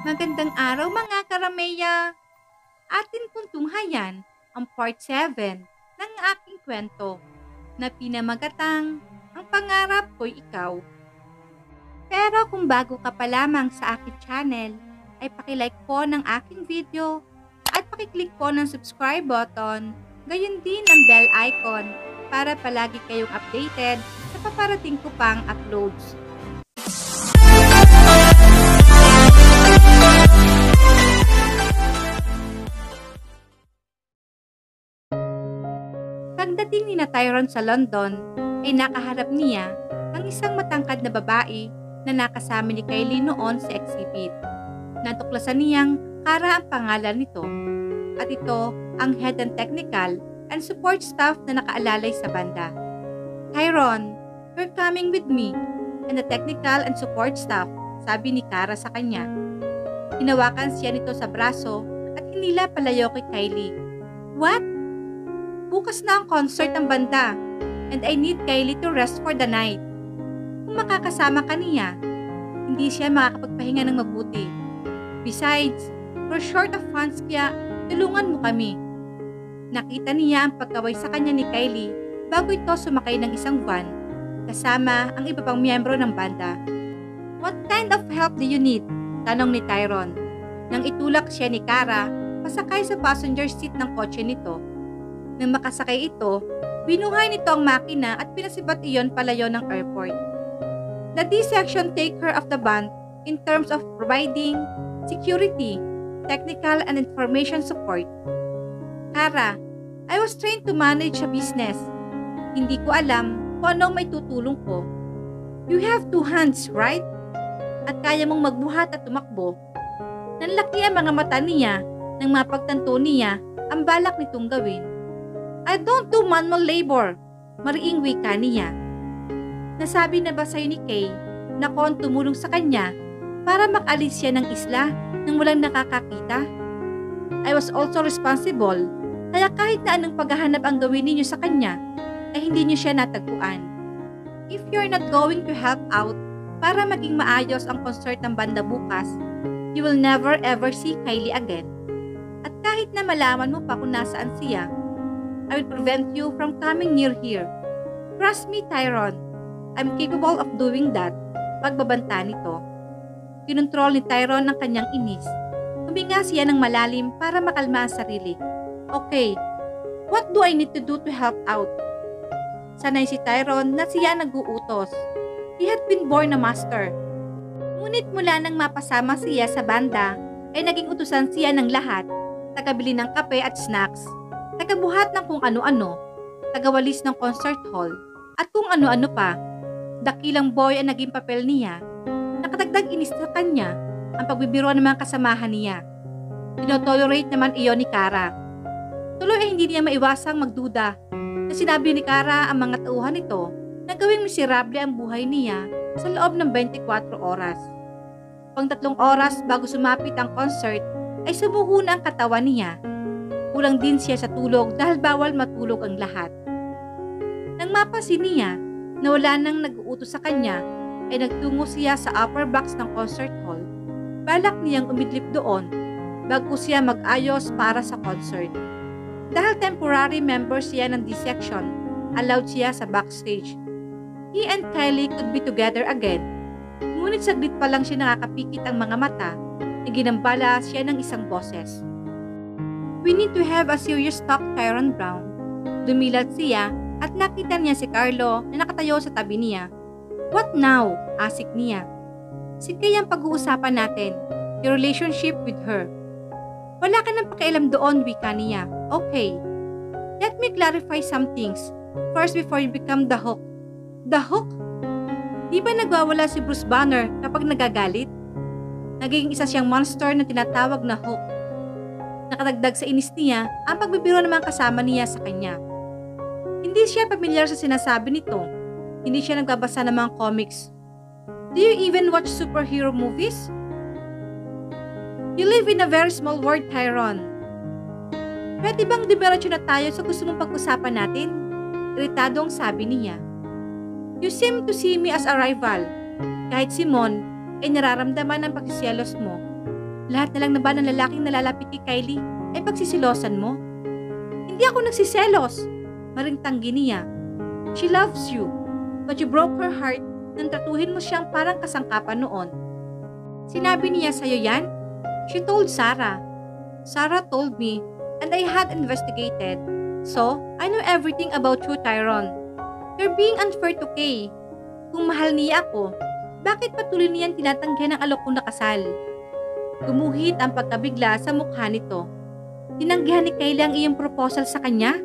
Magandang araw mga karameya! Atin pong tunghayan ang part 7 ng aking kwento na pinamagatang Ang Pangarap Ko'y Ikaw. Pero kung bago ka pa lamang sa aking channel, ay pakilike po ng aking video at pakiclick po ng subscribe button, gayon din ang bell icon para palagi kayong updated sa paparating ko pang uploads. Pagdating ni na Tyron sa London, ay nakaharap niya ang isang matangkad na babae na nakasama ni Kylie noon sa exhibit. Natuklasan niyang Kara ang pangalan nito at ito ang head and technical and support staff na nakaalalay sa banda. Tyron, you're coming with me and the technical and support staff, sabi ni Kara sa kanya. Hinawakan siya nito sa braso at hinila palayo kay Kylie. What? Bukas na ang concert ng banda and I need Kylie to rest for the night. Kung makakasama ka niya, hindi siya makakapagpahinga ng mabuti. Besides, we're short of funds kaya tulungan mo kami. Nakita niya ang pagkaway sa kanya ni Kylie bago ito sumakay ng isang van kasama ang iba pang miyembro ng banda. What kind of help do you need? Tanong ni Tyron. Nang itulak siya ni Kara, pasakay sa passenger seat ng kotse nito. Nang makasakay ito, binuhay nito ang makina at pinasibat iyon palayo ng airport. The D-section take care of the band in terms of providing security, technical and information support. Kara, I was trained to manage a business. Hindi ko alam kung anong may tutulong ko. You have two hands, right? At kaya mong magbuhat at tumakbo. Nanlaki ang mga mata niya nang mapagtanto niya ang balak nitong gawin. I don't do manual labor, mariing wika niya. Nasabi na ba sa'yo ni Kay na kon tumulong sa kanya para makalis siya ng isla nang walang nakakakita? I was also responsible, kaya kahit na anong paghahanap ang gawin ninyo sa kanya, ay hindi niyo siya natagpuan. If you're not going to help out para maging maayos ang concert ng banda bukas, you will never ever see Kylie again. At kahit na malaman mo pa kung nasaan siya, I will prevent you from coming near here. Trust me, Tyron. I'm capable of doing that. Pagbabanta nito. Kinontrol ni Tyron ang kanyang inis. Huminga siya ng malalim para makalma ang sarili. Okay, what do I need to do to help out? Sanay si Tyron na siya nag-uutos. He had been born a master. Ngunit mula nang mapasama siya sa banda, ay naging utusan siya ng lahat. Tagabili ng kape at snacks, tagabuhat ng kung ano-ano, tagawalis ng concert hall, at kung ano-ano pa. Dakilang boy ang naging papel niya. Nakatagdag inis sa kanya ang pagbibiro ng mga kasamahan niya. Tinotolerate naman iyon ni Kara. Tuloy ay hindi niya maiwasang magduda na sinabi ni Kara ang mga tauhan nito na gawing miserable ang buhay niya sa loob ng 24 oras. Pang tatlong oras bago sumapit ang concert ay sumuho na ang katawan niya. Kulang din siya sa tulog dahil bawal matulog ang lahat. Nang mapasin niya na wala nang nag-uutos sa kanya, ay nagtungo siya sa upper box ng concert hall. Balak niyang umidlip doon bago siya mag-ayos para sa concert. Dahil temporary member siya ng D-section, allowed siya sa backstage. He and Kylie could be together again. Ngunit saglit pa lang siya nakakapikit ang mga mata na ginambala siya ng isang boses. We need to have a serious talk, Tyron Brown. Dumilat siya at nakita niya si Carlo na nakatayo sa tabi niya. What now? Asik niya. Si Kay ang pag-uusapan natin, your relationship with her. Wala ka nang pakialam doon, wika niya. Okay. Let me clarify some things first before you become the hook. The hook? Di ba nagwawala si Bruce Banner kapag nagagalit? Naging isa siyang monster na tinatawag na hook. Nakadagdag sa inis niya ang pagbibiro ng mga kasama niya sa kanya. Hindi siya pamilyar sa sinasabi nito. Hindi siya nagbabasa ng mga comics. Do you even watch superhero movies? You live in a very small world, Tyron. Pwede bang diberensyo na tayo sa gusto mong pag-usapan natin? Iritado ang sabi niya. You seem to see me as a rival. Kahit si Mon ay nararamdaman ang pagsisyelos mo. Lahat na lang na ba ng lalaking nalalapit kay Kylie ay pagsisilosan mo? Hindi ako nagsiselos. Maring tanggi niya. She loves you, but you broke her heart nang tratuhin mo siyang parang kasangkapan noon. Sinabi niya sa'yo yan? She told Sarah. Sarah told me, and I had investigated. So, I know everything about you, Tyron. You're being unfair to Kay. Kung mahal niya ako, bakit patuloy niyan tinatanggihan ng alok kong nakasal? Gumuhit ang pagkabigla sa mukha nito. Tinanggihan ni Kaylee ang iyong proposal sa kanya?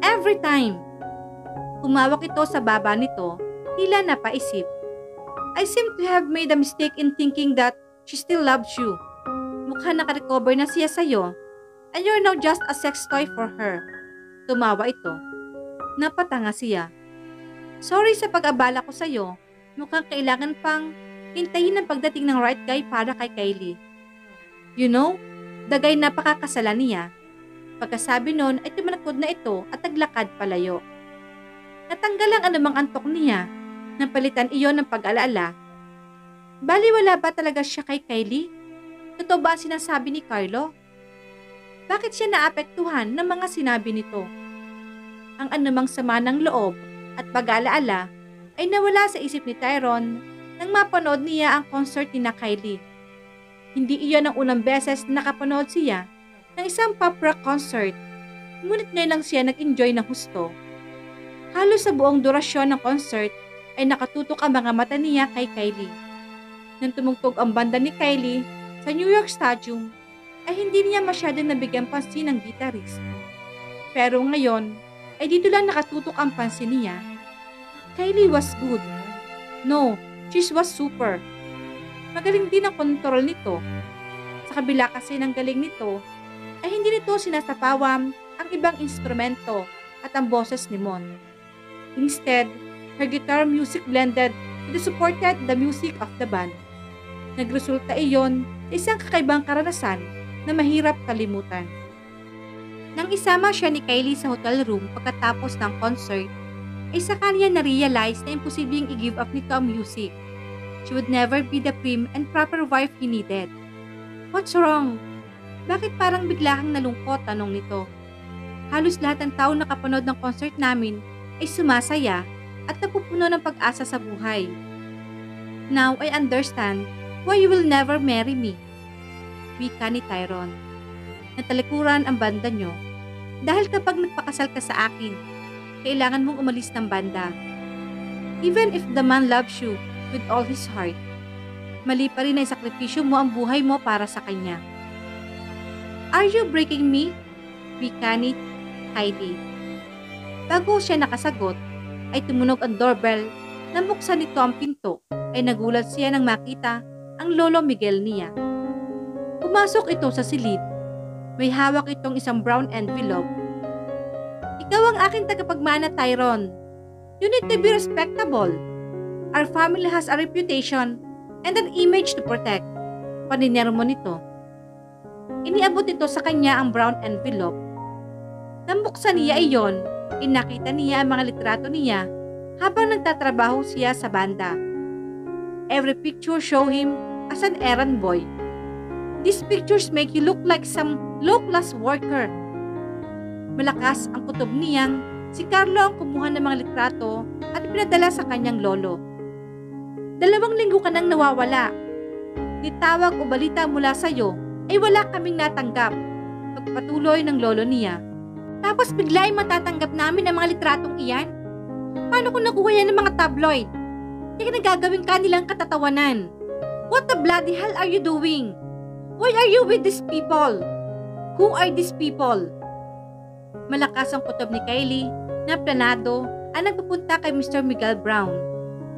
Every time. Kumawak ito sa baba nito, tila napaisip. I seem to have made a mistake in thinking that she still loves you. Mukha nakarecover na siya sa'yo. And you're now just a sex toy for her. Tumawa ito. Napatanga siya. Sorry sa pag-abala ko sa'yo. Mukhang kailangan pang hintayin ang pagdating ng right guy para kay Kylie. You know, dagay napakakasalan niya. Pagkasabi noon ay tumanakod na ito at naglakad palayo. Natanggal ang anumang antok niya. Napalitan iyon ng pag-alala. Baliwala ba talaga siya kay Kylie? Totoo ba sinasabi ni Carlo? Bakit siya naapektuhan ng mga sinabi nito? Ang anumang sama ng loob at pag-alaala ay nawala sa isip ni Tyrone nang mapanood niya ang concert ni na Kylie. Hindi iyon ang unang beses na nakapanood siya ng isang pop rock concert, ngunit ngayon lang siya nag-enjoy ng husto. Halos sa buong durasyon ng concert ay nakatutok ang mga mata niya kay Kylie. Nang tumugtog ang banda ni Kylie sa New York Stadium, ay hindi niya masyadong nabigyan pansin ng gitarist. Pero ngayon, ay dito lang nakatutok ang pansin niya. Kylie was good. No, she was super. Magaling din ang kontrol nito. Sa kabila kasi ng galing nito, ay hindi nito sinasapawam ang ibang instrumento at ang boses ni Mon. Instead, her guitar music blended the supported the music of the band. Nagresulta iyon sa isang kakaibang karanasan na mahirap kalimutan. Nang isama siya ni Kylie sa hotel room pagkatapos ng concert, ay saka niya na-realize na imposibleng i-give up nito ang music. She would never be the prim and proper wife he needed. What's wrong? Bakit parang bigla kang nalungkot? Tanong nito. Halos lahat ng tao nakapanood ng concert namin ay sumasaya at napupuno ng pag-asa sa buhay. Now I understand why you will never marry me. Wika ni Tyrone. Natalikuran ang banda nyo dahil kapag nagpakasal ka sa akin, kailangan mong umalis ng banda. Even if the man loves you with all his heart, mali pa rin na isakripisyo mo ang buhay mo para sa kanya. Are you breaking me? Wika ni Heidi. Bago siya nakasagot, ay tumunog ang doorbell na buksan nito ang pinto ay nagulat siya nang makita ang lolo Miguel niya. Pumasok ito sa silid. May hawak itong isang brown envelope. Ikaw ang aking tagapagmana, Tyrone. You need to be respectable. Our family has a reputation and an image to protect. Paninero mo nito. Iniabot ito sa kanya ang brown envelope. Nang buksan niya iyon, inakita niya ang mga litrato niya habang nagtatrabaho siya sa banda. Every picture show him as an errand boy. These pictures make you look like some low-class worker. Malakas ang kutob niyang si Carlo ang kumuha ng mga litrato at pinadala sa kanyang lolo. Dalawang linggo ka nang nawawala. Nitawag o balita mula sa iyo ay wala kaming natanggap. Pagpatuloy ng lolo niya. Tapos bigla ay matatanggap namin ang mga litratong iyan? Paano kung nakuha yan ng mga tabloid? Kaya nagagawin ka nilang katatawanan. What the bloody hell are you doing? Why are you with these people? Who are these people? Malakas ang kutob ni Kylie na planado ang nagpupunta kay Mr. Miguel Brown.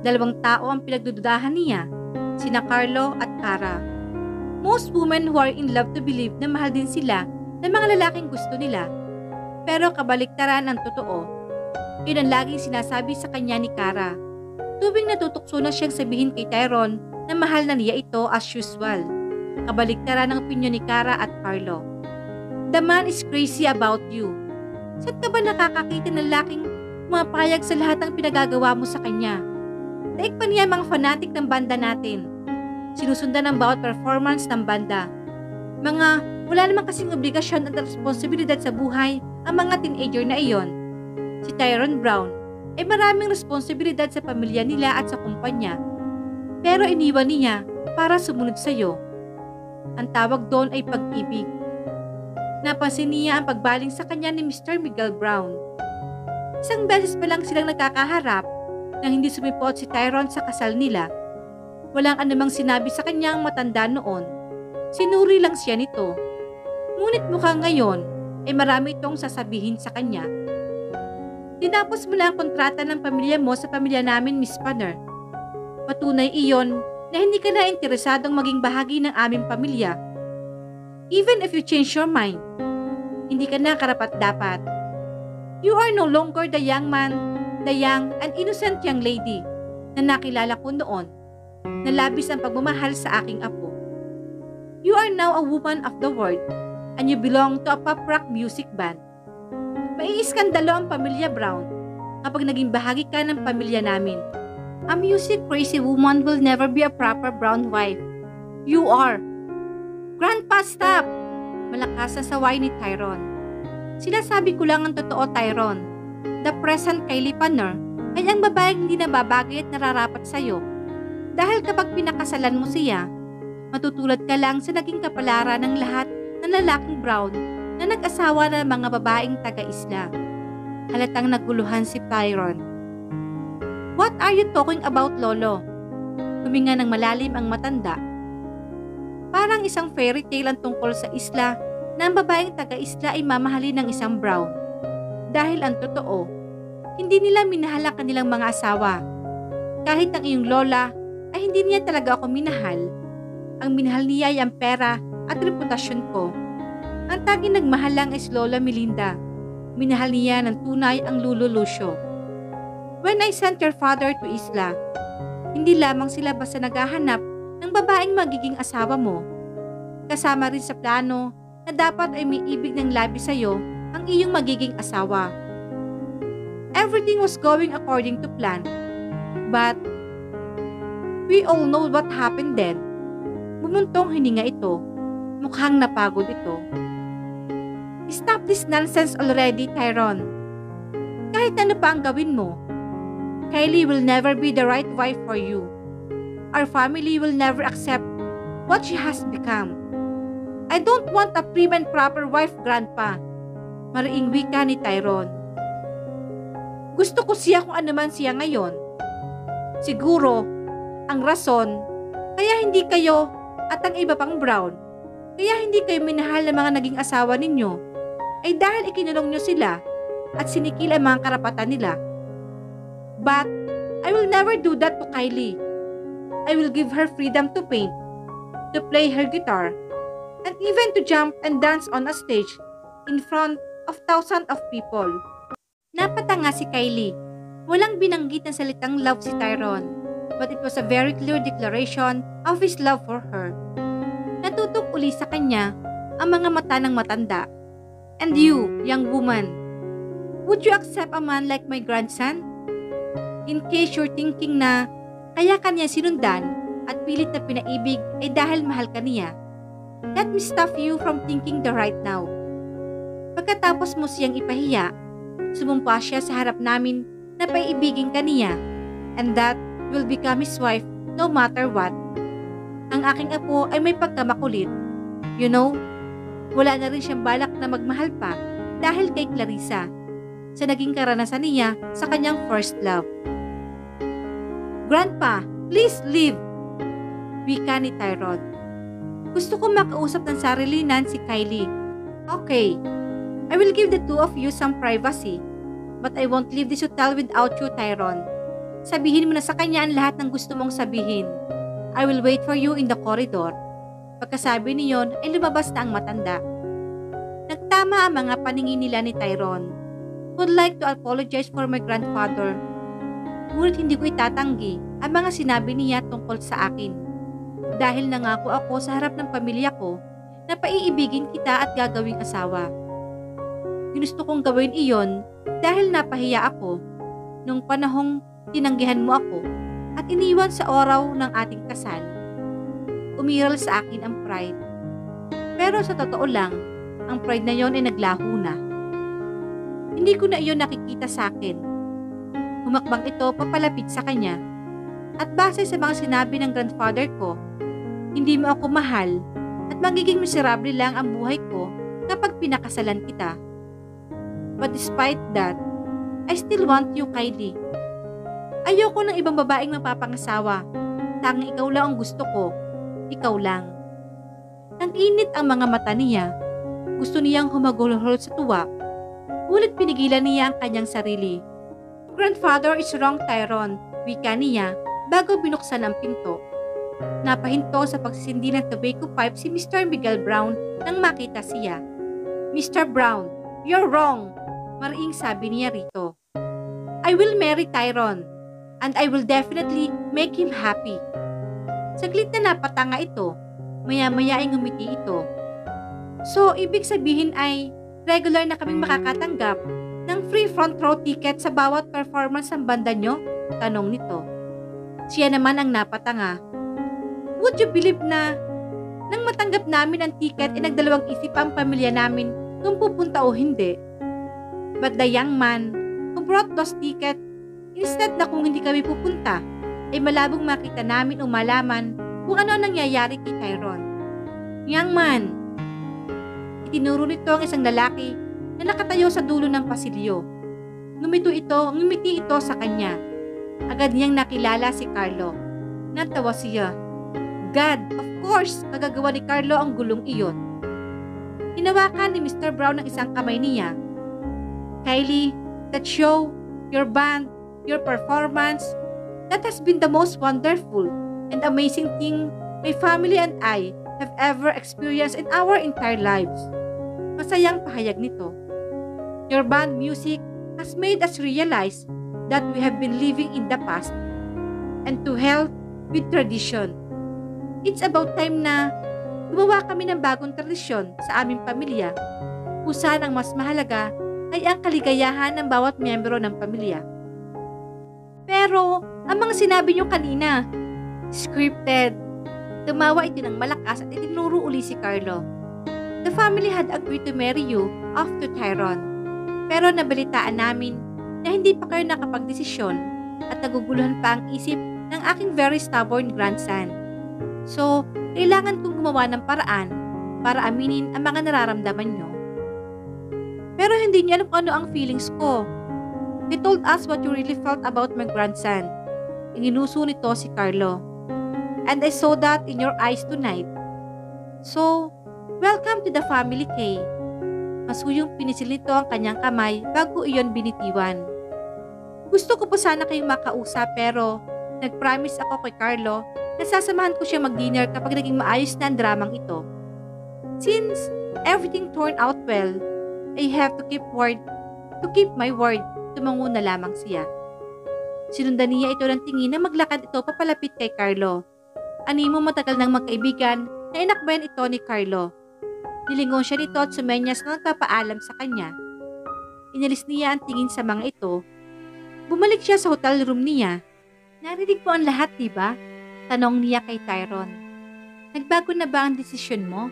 Dalawang tao ang pinagdududahan niya, sina Carlo at Cara. Most women who are in love to believe na mahal din sila ng mga lalaking gusto nila. Pero kabaliktaran ang totoo. Yun ang laging sinasabi sa kanya ni Cara. Tuwing natutukso na siyang sabihin kay Tyrone na mahal na niya ito as usual. Kabaliktaran ang opinyon ni Cara at Carlo. The man is crazy about you. Saan ka ba nakakakita ng laking pumapayag sa lahat ng pinagagawa mo sa kanya? Daig pa niya mga fanatic ng banda natin. Sinusundan ang bawat performance ng banda. Mga wala naman kasing obligasyon at responsibilidad sa buhay ang mga teenager na iyon. Si Tyrone Brown ay maraming responsibilidad sa pamilya nila at sa kumpanya. Pero iniwan niya para sumunod sa iyo. Ang tawag doon ay pag-ibig. Napansin niya ang pagbaling sa kanya ni Mr. Miguel Brown. Isang beses pa lang silang nagkakaharap nang hindi sumipot si Tyrone sa kasal nila. Walang anumang sinabi sa kanya ang matanda noon. Sinuri lang siya nito. Ngunit mukhang ngayon ay marami itong sasabihin sa kanya. Tinapos mo lang ang kontrata ng pamilya mo sa pamilya namin, Miss Panner. Patunay iyon na hindi ka na interesadong maging bahagi ng aming pamilya. Even if you change your mind, hindi ka na karapat dapat. You are no longer the young man, the young and innocent young lady na nakilala ko noon na labis ang pagmamahal sa aking apo. You are now a woman of the world and you belong to a pop rock music band. Maiiskandalo ang pamilya Brown kapag naging bahagi ka ng pamilya namin. A music crazy woman will never be a proper brown wife. You are. Grandpa, stop! Malakas ang saway ni Tyrone. Sinasabi ko lang ang totoo, Tyrone. The present Kylie Panner ay ang babaeng hindi nababagay at nararapat sa'yo. Dahil kapag pinakasalan mo siya, matutulad ka lang sa naging kapalaran ng lahat ng lalaking brown na nag-asawa ng mga babaeng taga-isla. Halatang naguluhan si Tyrone. What are you talking about, Lolo? Huminga ng malalim ang matanda. Parang isang fairy tale ang tungkol sa isla na ang babaeng taga-isla ay mamahalin ng isang brown. Dahil ang totoo, hindi nila minahal ang kanilang mga asawa. Kahit ang iyong lola ay hindi niya talaga ako minahal. Ang minahal niya ay ang pera at reputasyon ko. Ang taging nagmahal lang is Lola Melinda. Minahal niya ng tunay ang Lulo Lucio. When I sent your father to Isla, hindi lamang sila basta naghahanap ng babaeng magiging asawa mo. Kasama rin sa plano na dapat ay may ibig ng labi sa iyo ang iyong magiging asawa. Everything was going according to plan. But, we all know what happened then. Bumuntong hininga ito. Mukhang napagod ito. Stop this nonsense already, Tyrone. Kahit ano pa ang gawin mo, Kylie will never be the right wife for you. Our family will never accept what she has become. I don't want a prim and proper wife, Grandpa. Mariing wika ni Tyrone. Gusto ko siya kung ano man siya ngayon. Siguro, ang rason, kaya hindi kayo at ang iba pang brown, kaya hindi kayo minahal ng mga naging asawa ninyo, ay dahil ikinulong nyo sila at sinikil ang mga karapatan nila. But, I will never do that to Kylie. I will give her freedom to paint, to play her guitar, and even to jump and dance on a stage in front of thousands of people. Napatanga si Kylie. Walang binanggit na salitang love si Tyrone, but it was a very clear declaration of his love for her. Natutok uli sa kanya ang mga mata ng matanda. And you, young woman, would you accept a man like my grandson? In case you're thinking na kaya kanya sinundan at pilit na pinaibig ay dahil mahal ka niya, let me stop you from thinking the right now. Pagkatapos mo siyang ipahiya, sumumpa siya sa harap namin na paiibigin ka niya and that will become his wife no matter what. Ang aking apo ay may pagkamakulit. You know, wala na rin siyang balak na magmahal pa dahil kay Clarissa sa naging karanasan niya sa kanyang first love. Grandpa, please leave! Wika ni Tyrone. Gusto ko makausap ng sarilinan si Kylie. Okay, I will give the two of you some privacy, but I won't leave this hotel without you, Tyrone. Sabihin mo na sa kanya ang lahat ng gusto mong sabihin. I will wait for you in the corridor. Pagkasabi niyon ay lumabas na ang matanda. Nagtama ang mga paningin nila ni Tyrone. Would like to apologize for my grandfather. Ngunit hindi ko itatanggi ang mga sinabi niya tungkol sa akin. Dahil nangako ako sa harap ng pamilya ko na paiibigin kita at gagawing asawa. Ginusto kong gawin iyon dahil napahiya ako nung panahong tinanggihan mo ako at iniwan sa oraw ng ating kasal. Umiral sa akin ang pride. Pero sa totoo lang, ang pride na yon ay naglaho na. Hindi ko na iyon nakikita sa akin. Humakbang ito papalapit sa kanya. At base sa mga sinabi ng grandfather ko, hindi mo ako mahal at magiging miserable lang ang buhay ko kapag pinakasalan kita. But despite that, I still want you, Kylie. Ayoko ng ibang babaeng mapapangasawa. Tanging ikaw lang ang gusto ko. Ikaw lang. Nang init ang mga mata niya, gusto niyang humagulhol sa tuwa. Ngunit pinigilan niya ang kanyang sarili. Grandfather is wrong, Tyrone. Wika niya bago binuksan ang pinto. Napahinto sa pagsisindi ng tobacco pipe si Mr. Miguel Brown nang makita siya. Mr. Brown, you're wrong, mariing sabi niya rito. I will marry Tyrone and I will definitely make him happy. Saglit na napatanga ito, maya-maya ay ngumiti ito. So, ibig sabihin ay regular na kaming makakatanggap ng free front row ticket sa bawat performance ng banda nyo? Tanong nito. Siya naman ang napatanga. Would you believe na nang matanggap namin ang ticket ay nagdalawang isip ang pamilya namin kung pupunta o hindi? But the young man who brought those ticket Instead na kung hindi kami pupunta, ay malabong makita namin o malaman kung ano ang nangyayari kay Tyrone. Young man, itinuro nito ang isang lalaki na nakatayo sa dulo ng pasilyo. Ngumito ito, ngumiti ito sa kanya. Agad niyang nakilala si Carlo. Natawa siya. God, of course, magagawa ni Carlo ang gulong iyon. Hinawakan ni Mr. Brown ang isang kamay niya. Kylie, that show, your band, your performance. That has been the most wonderful and amazing thing my family and I have ever experienced in our entire lives. Masayang pahayag nito. Your band music has made us realize that we have been living in the past and to help with tradition. It's about time na gumawa kami ng bagong tradisyon sa aming pamilya kung saan ang mas mahalaga ay ang kaligayahan ng bawat miyembro ng pamilya. Pero, ang mga sinabi niyo kanina, scripted. Tumawa ito ng malakas at itinuro uli si Carlo. The family had agreed to marry you after Tyrone. Pero nabalitaan namin na hindi pa kayo nakapagdesisyon at naguguluhan pa ang isip ng aking very stubborn grandson. So, kailangan kong gumawa ng paraan para aminin ang mga nararamdaman nyo. Pero hindi niya alam kung ano ang feelings ko They told us what you really felt about my grandson. Iginuso nito si Carlo. And I saw that in your eyes tonight. So, welcome to the family, Kay. Masuyong pinisil nito ang kanyang kamay bago iyon binitiwan. Gusto ko po sana kayong makausap pero nag-promise ako kay Carlo na sasamahan ko siya mag-dinner kapag naging maayos na ang dramang ito. Since everything turned out well, I have to keep word to keep my word tumango na lamang siya. Sinundan niya ito ng tingin na maglakad ito papalapit kay Carlo. Animo matagal ng magkaibigan na inakbayan ito ni Carlo. Nilingon siya nito at sumenyas na nagpapaalam sa kanya. Inalis niya ang tingin sa mga ito. Bumalik siya sa hotel room niya. Narinig mo ang lahat, di ba? Tanong niya kay Tyrone. Nagbago na ba ang desisyon mo?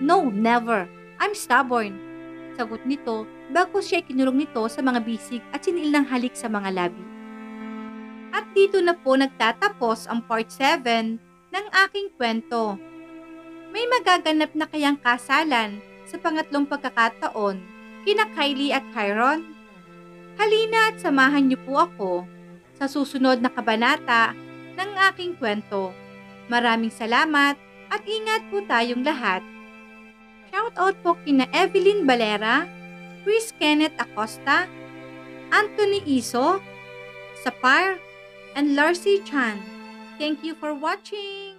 No, never. I'm stubborn. Sagot nito bago siya ikinurong nito sa mga bisig at sinil ng halik sa mga labi. At dito na po nagtatapos ang part 7 ng aking kwento. May magaganap na kayang kasalan sa pangatlong pagkakataon kina Kylie at Kyron? Halina at samahan niyo po ako sa susunod na kabanata ng aking kwento. Maraming salamat at ingat po tayong lahat. Shout out po kina Evelyn Valera, Chris Kenneth Acosta, Anthony Iso, Sapire, and Larcy Chan. Thank you for watching!